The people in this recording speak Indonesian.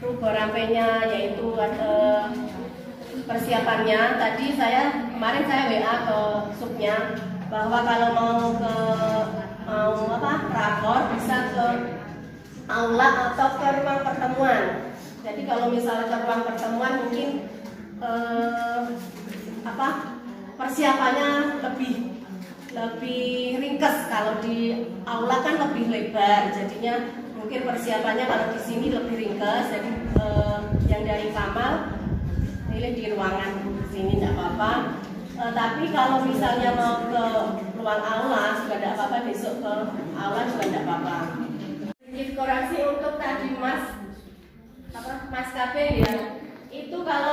rubah rampenya yaitu ada persiapannya. Tadi saya kemarin saya WA ke subnya bahwa kalau mau ke mau apa rakor bisa ke aula atau ke ruang pertemuan. Jadi kalau misalnya ke ruang pertemuan mungkin eh, apa persiapannya lebih lebih ringkas kalau di aula kan lebih lebar jadinya mungkin persiapannya kalau di sini lebih ringkas jadi eh, yang dari kamar pilih di ruangan di sini tidak apa-apa. Eh, tapi kalau misalnya mau ke ruang aula juga tidak apa-apa besok ke aula juga tidak apa-apa. Dekorasi untuk tadi mas apa mas kafe ya. Itu kalau